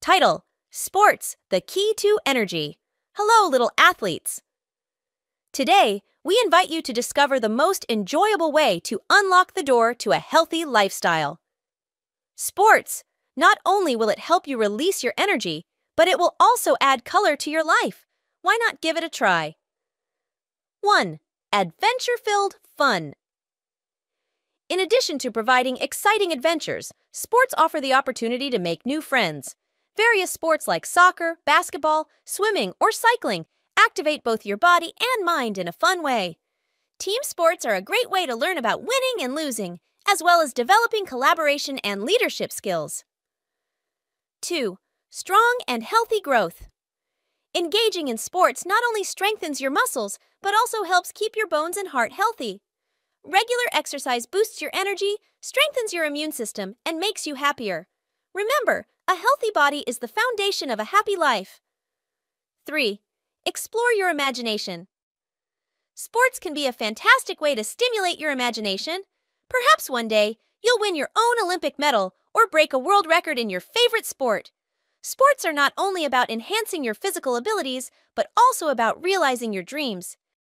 Title Sports, the Key to Energy. Hello, little athletes. Today, we invite you to discover the most enjoyable way to unlock the door to a healthy lifestyle. Sports. Not only will it help you release your energy, but it will also add color to your life. Why not give it a try? 1. Adventure filled fun. In addition to providing exciting adventures, sports offer the opportunity to make new friends. Various sports like soccer, basketball, swimming, or cycling activate both your body and mind in a fun way. Team sports are a great way to learn about winning and losing, as well as developing collaboration and leadership skills. 2. Strong and healthy growth. Engaging in sports not only strengthens your muscles, but also helps keep your bones and heart healthy. Regular exercise boosts your energy, strengthens your immune system, and makes you happier. Remember, a healthy body is the foundation of a happy life. 3. Explore your imagination. Sports can be a fantastic way to stimulate your imagination. Perhaps one day, you'll win your own Olympic medal or break a world record in your favorite sport. Sports are not only about enhancing your physical abilities, but also about realizing your dreams.